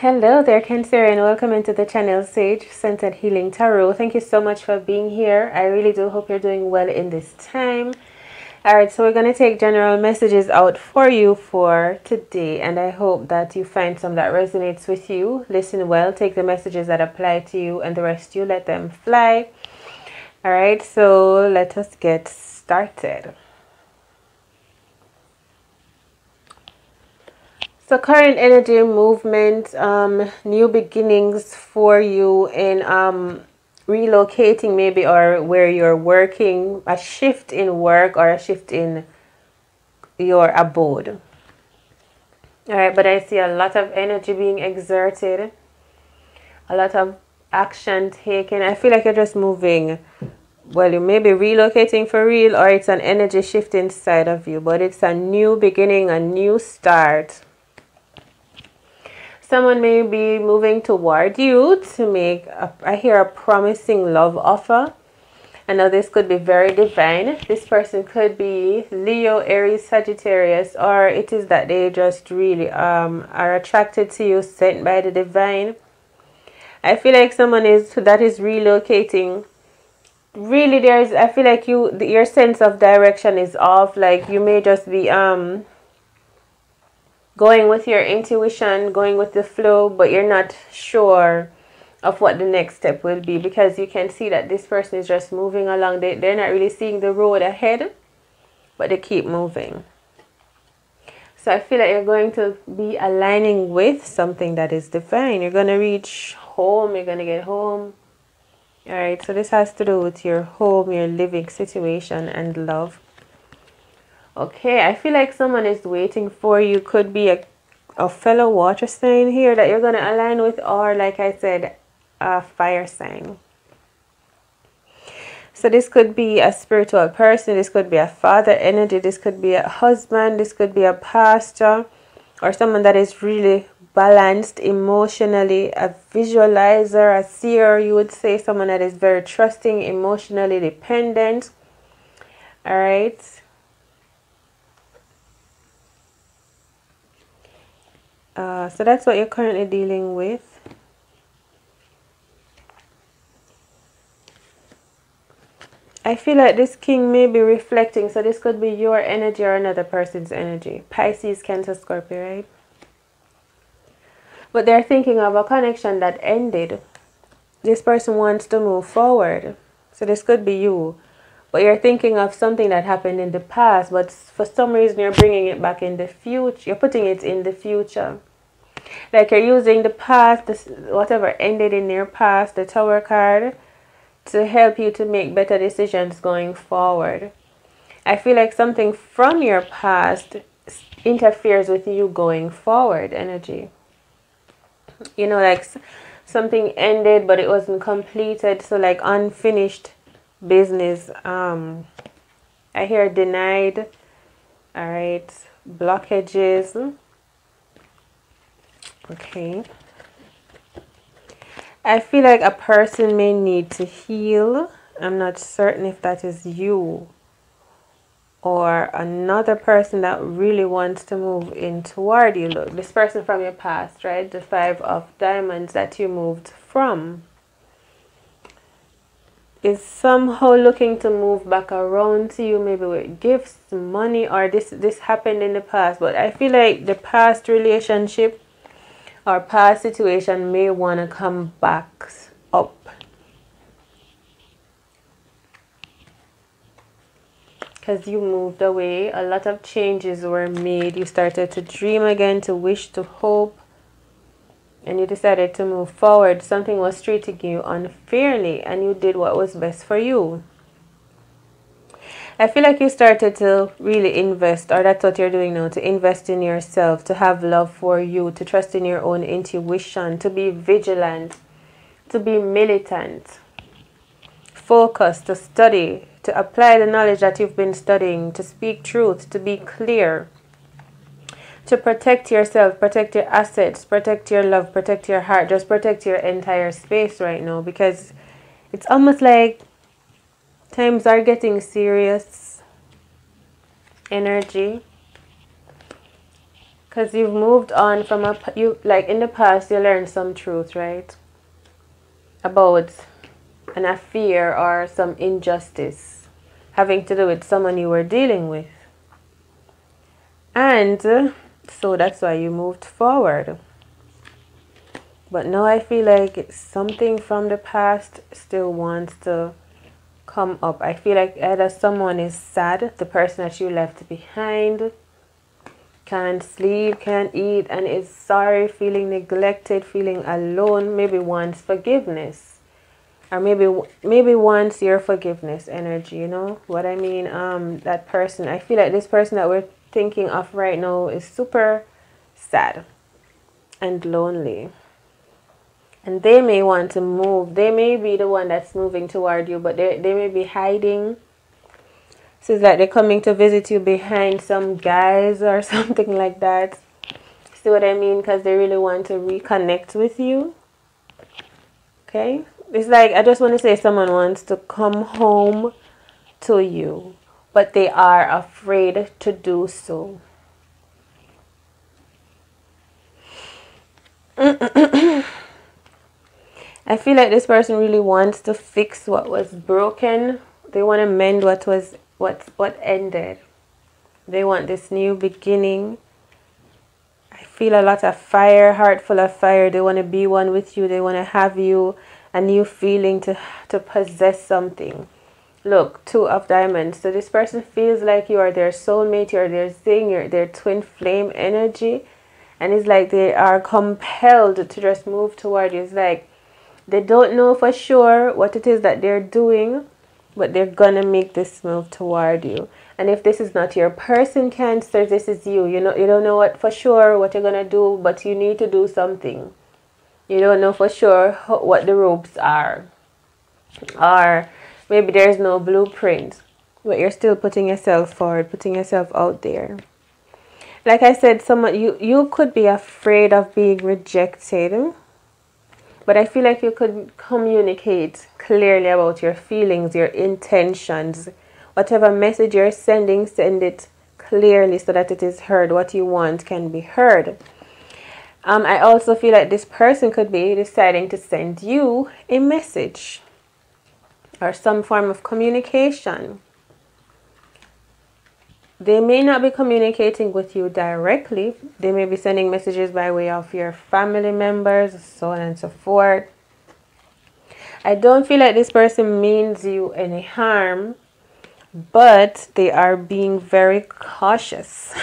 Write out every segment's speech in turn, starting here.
Hello there, Cancerian. And welcome into the channel SageSunset Healing Tarot. Thank you so much for being here. I really do hope you're doing well in this time. All right, so we're going to take general messages out for you for today, and I hope that you find some that resonates with you. Listen well, take the messages that apply to you, and the rest you let them fly. All right, so let us get started. So current energy movement, um, new beginnings for you in um, relocating maybe or where you're working, a shift in work or a shift in your abode. All right, but I see a lot of energy being exerted, a lot of action taken. I feel like you're just moving. Well, you may be relocating for real, or it's an energy shift inside of you, but it's a new beginning, a new start Someone may be moving toward you to make, a, I hear a promising love offer. I know this could be very divine. This person could be Leo, Aries, Sagittarius, or it is that they just really um, are attracted to you, sent by the divine. I feel like someone is that is relocating. Really, there's. I feel like you, your sense of direction is off. Like you may just be um going with your intuition, going with the flow, but you're not sure of what the next step will be because you can see that this person is just moving along. They, they're not really seeing the road ahead, but they keep moving. So I feel like you're going to be aligning with something that is divine. You're going to reach home, you're going to get home. All right, so this has to do with your home, your living situation, and love. Okay, I feel like someone is waiting for you. Could be a, a fellow water sign here that you're going to align with or like I said, a fire sign. So this could be a spiritual person. This could be a father energy. This could be a husband. This could be a pastor or someone that is really balanced emotionally. A visualizer, a seer, you would say. Someone that is very trusting, emotionally dependent. All right. Uh, so that's what you're currently dealing with. I feel like this king may be reflecting, so this could be your energy or another person's energy. Pisces, Cancer, Scorpio, right? But they're thinking of a connection that ended. This person wants to move forward. So this could be you. But you're thinking of something that happened in the past, but for some reason you're bringing it back in the future. You're putting it in the future. Like you're using the past, this, whatever ended in your past, the Tower card, to help you to make better decisions going forward. I feel like something from your past interferes with you going forward energy. You know, like something ended but it wasn't completed, so like unfinished business. Um, I hear denied. All right, blockages okay I feel like a person may need to heal I'm not certain if that is you or another person that really wants to move in toward you look this person from your past right the five of diamonds that you moved from is somehow looking to move back around to you maybe with gifts money or this this happened in the past but i feel like the past relationship or past situation may want to come back up. Because you moved away, a lot of changes were made. You started to dream again, to wish, to hope, and you decided to move forward. Something was treating you unfairly, and you did what was best for you. I feel like you started to really invest, or that's what you're doing now, to invest in yourself, to have love for you, to trust in your own intuition, to be vigilant, to be militant, focus, to study, to apply the knowledge that you've been studying, to speak truth, to be clear, to protect yourself, protect your assets, protect your love, protect your heart, just protect your entire space right now because it's almost like Times are getting serious. Energy. because you've moved on from a you like in the past you learned some truth right about an affair or some injustice having to do with someone you were dealing with and so that's why you moved forward but now I feel like something from the past still wants to come up. I feel like either someone is sad, the person that you left behind, can't sleep, can't eat, and is sorry, feeling neglected, feeling alone, maybe wants forgiveness. Or maybe maybe wants your forgiveness energy, you know what I mean? Um that person I feel like this person that we're thinking of right now is super sad and lonely. And they may want to move. They may be the one that's moving toward you but they, they may be hiding. So it's like they're coming to visit you behind some guys or something like that. See what i mean? Because they really want to reconnect with you. Okay? It's like i just want to say someone wants to come home to you but they are afraid to do so I feel like this person really wants to fix what was broken. They want to mend what was what what ended. They want this new beginning. I feel a lot of fire, heart full of fire. They want to be one with you. They want to have you a new feeling to to possess something. Look, two of diamonds. So this person feels like you are their soulmate, you're their thing, you're their twin flame energy. And it's like they are compelled to just move toward you. It's like they don't know for sure what it is that they're doing, but they're gonna make this move toward you. And if this is not your person, Cancer, this is you. You know, you don't know what for sure what you're gonna do, but you need to do something. You don't know for sure what the ropes are, or maybe there's no blueprint, but you're still putting yourself forward, putting yourself out there. Like I said, someone you you could be afraid of being rejected but I feel like you could communicate clearly about your feelings, your intentions. Whatever message you're sending, send it clearly so that it is heard. What you want can be heard. Um, I also feel like this person could be deciding to send you a message or some form of communication. They may not be communicating with you directly. They may be sending messages by way of your family members, so on and so forth. I don't feel like this person means you any harm, but they are being very cautious.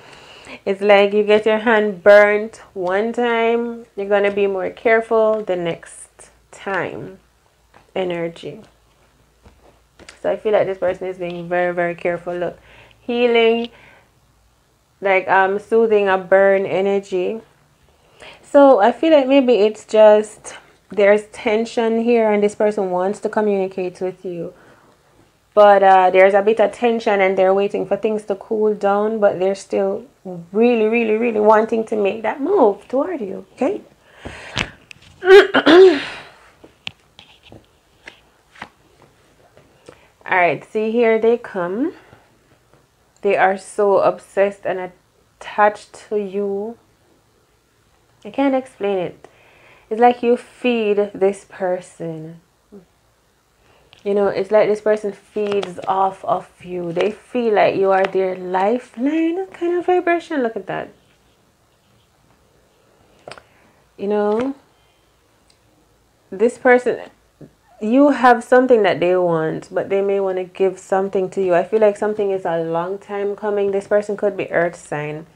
it's like you get your hand burnt one time, you're going to be more careful the next time. Energy. So I feel like this person is being very, very careful. Look, healing, like um, soothing a burn energy. So I feel like maybe it's just there's tension here and this person wants to communicate with you. But uh, there's a bit of tension and they're waiting for things to cool down, but they're still really, really, really wanting to make that move toward you. Okay? All right, see here they come they are so obsessed and attached to you. I can't explain it. It's like you feed this person. You know, it's like this person feeds off of you. They feel like you are their lifeline kind of vibration. Look at that. You know, this person you have something that they want, but they may want to give something to you. I feel like something is a long time coming. This person could be earth sign.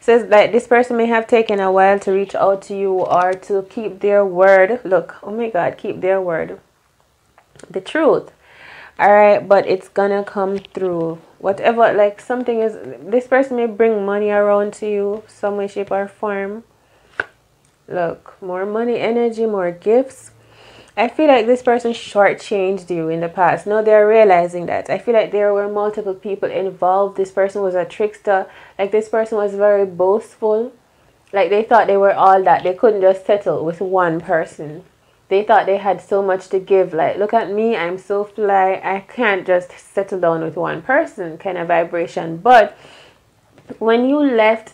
Says that this person may have taken a while to reach out to you or to keep their word. Look, oh my God, keep their word. The truth. All right, but it's gonna come through. Whatever, like something is, this person may bring money around to you, some way, shape, or form. Look, more money, energy, more gifts I feel like this person shortchanged you in the past. No, they're realizing that. I feel like there were multiple people involved. This person was a trickster. Like this person was very boastful. Like they thought they were all that. They couldn't just settle with one person. They thought they had so much to give. Like, look at me, I'm so fly. I can't just settle down with one person kind of vibration. But when you left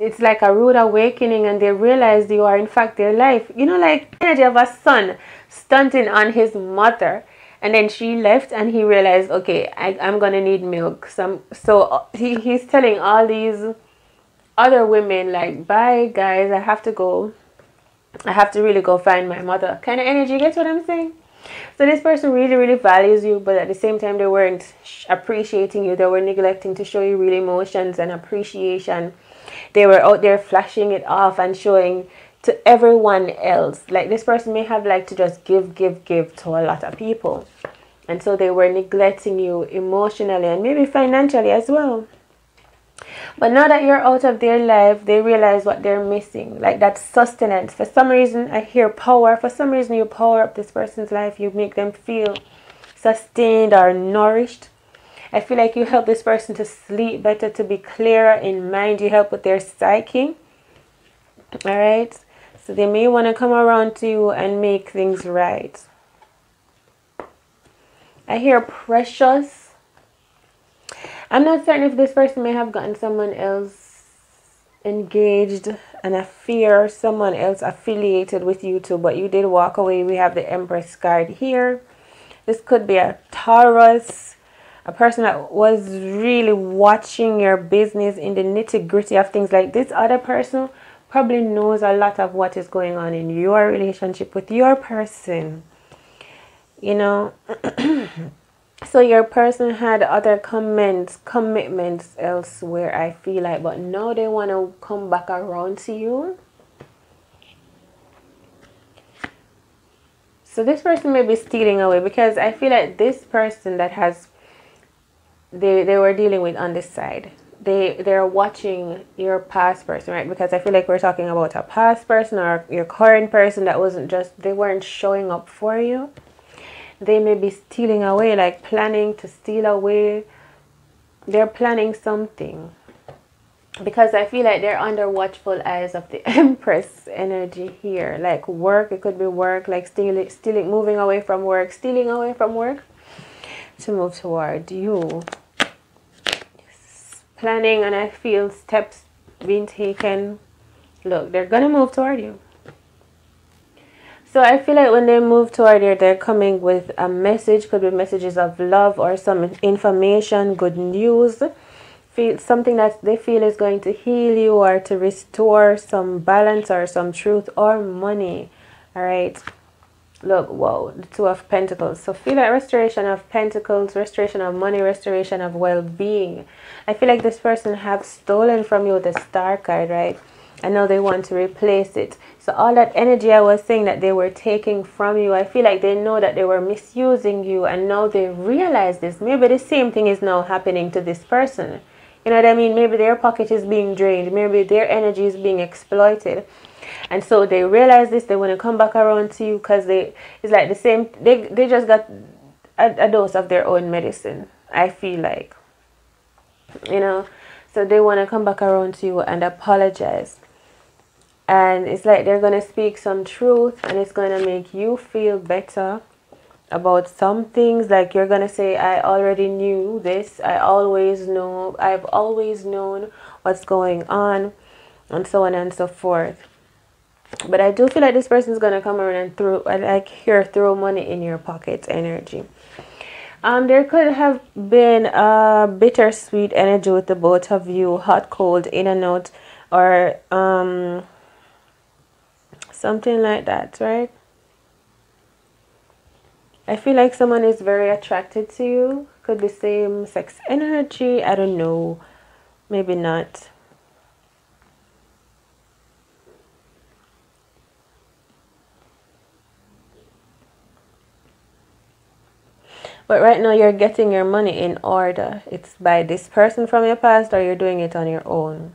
it's like a rude awakening and they realize you are in fact their life. You know like energy of a son stunting on his mother and then she left and he realized okay I, i'm gonna need milk. Some so uh, he, he's telling all these other women like bye guys i have to go. I have to really go find my mother. Kind of energy get what i'm saying? So this person really really values you but at the same time they weren't appreciating you. They were neglecting to show you real emotions and appreciation they were out there flashing it off and showing to everyone else. Like this person may have liked to just give, give, give to a lot of people. And so they were neglecting you emotionally and maybe financially as well. But now that you're out of their life, they realize what they're missing. Like that sustenance. For some reason, I hear power. For some reason, you power up this person's life. You make them feel sustained or nourished. I feel like you help this person to sleep better, to be clearer in mind. You help with their psyche. All right. So they may want to come around to you and make things right. I hear precious. I'm not certain if this person may have gotten someone else engaged and I fear someone else affiliated with you too, but you did walk away. We have the Empress card here. This could be a Taurus, a person that was really watching your business in the nitty gritty of things like this other person probably knows a lot of what is going on in your relationship with your person. You know, so your person had other comments, commitments elsewhere, I feel like, but now they want to come back around to you. So this person may be stealing away because I feel like this person that has they they were dealing with on this side. They they're watching your past person right? Because i feel like we're talking about a past person or your current person that wasn't just they weren't showing up for you. They may be stealing away like planning to steal away. They're planning something. Because i feel like they're under watchful eyes of the empress energy here. Like work it could be work like stealing stealing moving away from work stealing away from work to move toward you planning and I feel steps being taken, look, they're going to move toward you. So I feel like when they move toward you, they're coming with a message, could be messages of love or some information, good news, feel something that they feel is going to heal you or to restore some balance or some truth or money. All right look whoa the two of pentacles. So feel like restoration of pentacles restoration of money restoration of well-being. I feel like this person have stolen from you the star card right? And now they want to replace it. So all that energy i was saying that they were taking from you i feel like they know that they were misusing you. And now they realize this. Maybe the same thing is now happening to this person you know what i mean? Maybe their pocket is being drained. Maybe their energy is being exploited. And so they realize this they want to come back around to you because they it's like the same they, they just got a, a dose of their own medicine i feel like. You know? So they want to come back around to you and apologize. And it's like they're to speak some truth and it's to make you feel better about some things like you're going to say i already knew this i always know i've always known what's going on and so on and so forth but I do feel like this person's gonna come around and throw like here throw money in your pocket energy. Um, there could have been a bittersweet energy with the both of you, hot, cold, in and out, or um, something like that, right? I feel like someone is very attracted to you. Could be same sex energy. I don't know. Maybe not. But right now you're getting your money in order. It's by this person from your past or you're doing it on your own.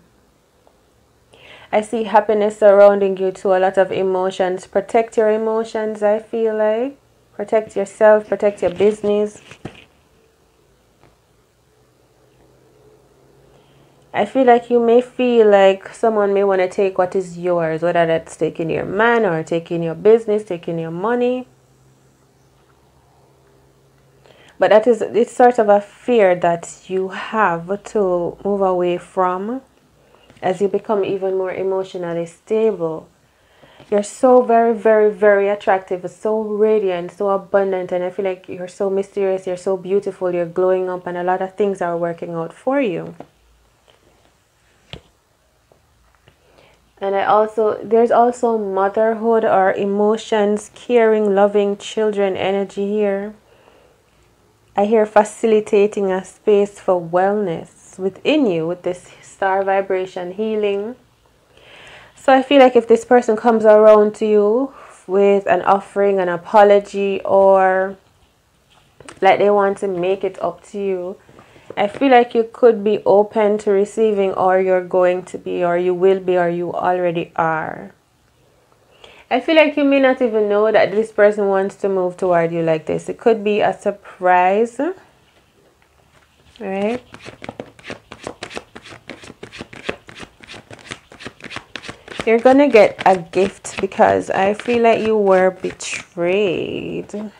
I see happiness surrounding you to a lot of emotions. Protect your emotions, I feel like. Protect yourself, protect your business. I feel like you may feel like someone may want to take what is yours, whether that's taking your man or taking your business, taking your money but that is it's sort of a fear that you have to move away from as you become even more emotionally stable. You're so very, very, very attractive, so radiant, so abundant, and I feel like you're so mysterious, you're so beautiful, you're glowing up, and a lot of things are working out for you. And I also, there's also motherhood or emotions, caring, loving children energy here. I hear facilitating a space for wellness within you with this star vibration healing. So I feel like if this person comes around to you with an offering, an apology, or like they want to make it up to you, I feel like you could be open to receiving, or you're going to be, or you will be, or you already are. I feel like you may not even know that this person wants to move toward you like this. It could be a surprise, right? You're gonna get a gift because I feel like you were betrayed.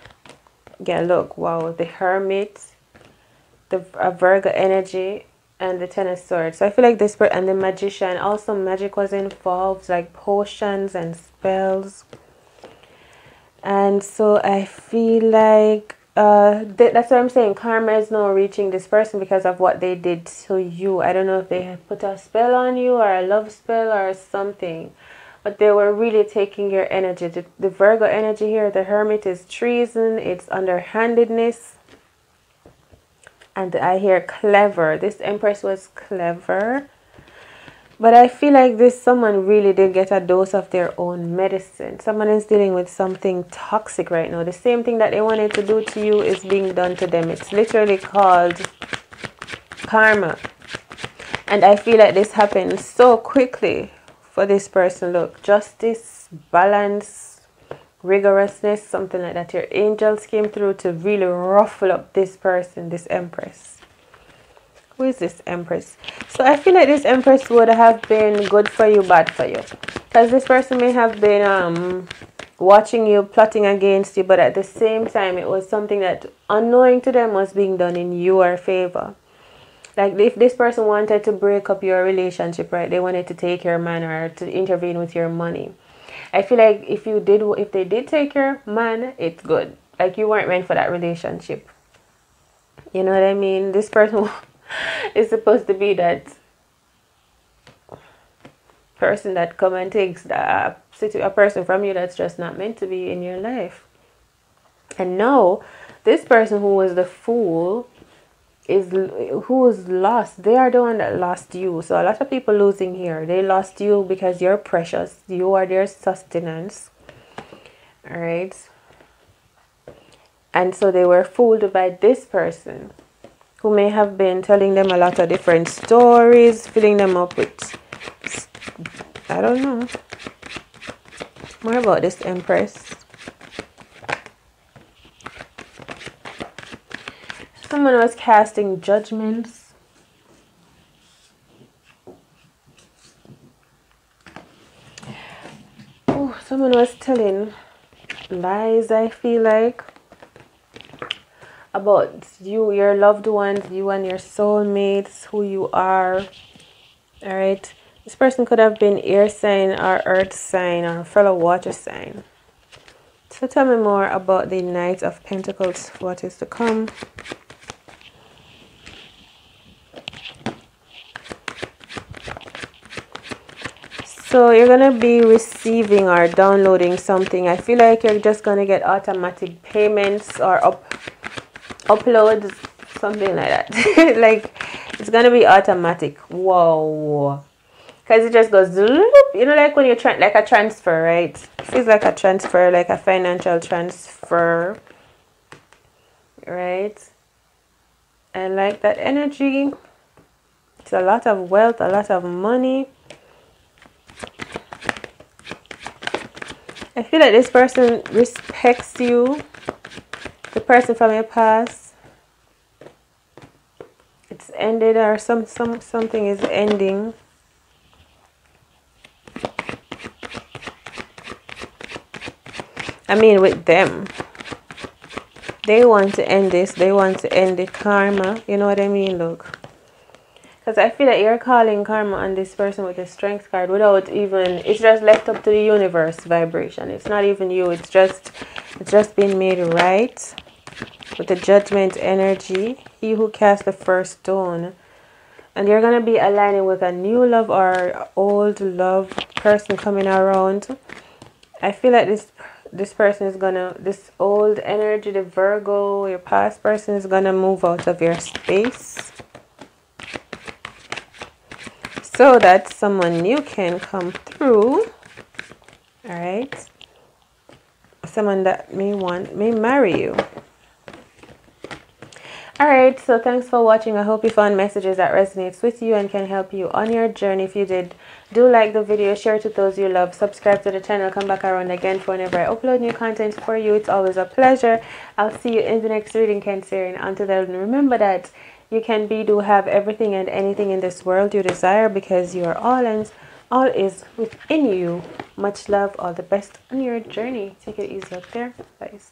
Yeah, look, wow, the hermit the Virgo energy and the Ten of Swords. So I feel like this and the Magician. Also, magic was involved, like potions and spells. And so I feel like uh, th that's what I'm saying. Karma is now reaching this person because of what they did to you. I don't know if they put a spell on you or a love spell or something. But they were really taking your energy. The, the Virgo energy here, the Hermit is treason, it's underhandedness and I hear clever. This Empress was clever. But I feel like this someone really did get a dose of their own medicine. Someone is dealing with something toxic right now. The same thing that they wanted to do to you is being done to them. It's literally called karma. And I feel like this happened so quickly for this person. Look, justice, balance, rigorousness, something like that. Your angels came through to really ruffle up this person, this empress. Who is this empress? So I feel like this empress would have been good for you, bad for you. Because this person may have been um, watching you, plotting against you, but at the same time, it was something that unknowing to them was being done in your favor. Like if this person wanted to break up your relationship, right? They wanted to take your man or to intervene with your money I feel like if you did, if they did take your man, it's good. Like you weren't meant for that relationship. You know what I mean? This person is supposed to be that person that come and takes that a person from you that's just not meant to be in your life. And no, this person who was the fool is who is lost they are the one that lost you. So a lot of people losing here they lost you because you're precious you are their sustenance all right and so they were fooled by this person who may have been telling them a lot of different stories filling them up with i don't know. More about this empress. Someone was casting judgments. Oh, someone was telling lies, I feel like, about you, your loved ones, you and your soulmates, who you are. All right. This person could have been air sign or earth sign or fellow water sign. So tell me more about the Knight of Pentacles, what is to come. so you're gonna be receiving or downloading something i feel like you're just gonna get automatic payments or up uploads something like that. Like it's gonna be automatic. Whoa because it just goes you know like when you're trying like a transfer right? Feels like a transfer like a financial transfer. Right? And like that energy it's a lot of wealth a lot of money. I feel like this person respects you. The person from your past. It's ended or some, some something is ending. I mean with them. They want to end this. They want to end the karma. You know what I mean? Look. because I feel that you're calling karma on this person with a strength card without even it's just left up to the universe vibration. It's not even you. It's just it's just been made right with the judgment energy. He who cast the first stone. And you're gonna be aligning with a new love or old love person coming around. I feel like this this person is gonna this old energy, the Virgo, your past person is gonna move out of your space so that someone new can come through all right someone that may want may marry you all right so thanks for watching. I hope you found messages that resonates with you and can help you on your journey. If you did do like the video share it with those you love subscribe to the channel come back around again for whenever i upload new content for you. It's always a pleasure. I'll see you in the next reading cancer and until then remember that you can be, do, have everything and anything in this world you desire because you are all and all is within you. Much love, all the best on your journey. Take it easy out there, guys.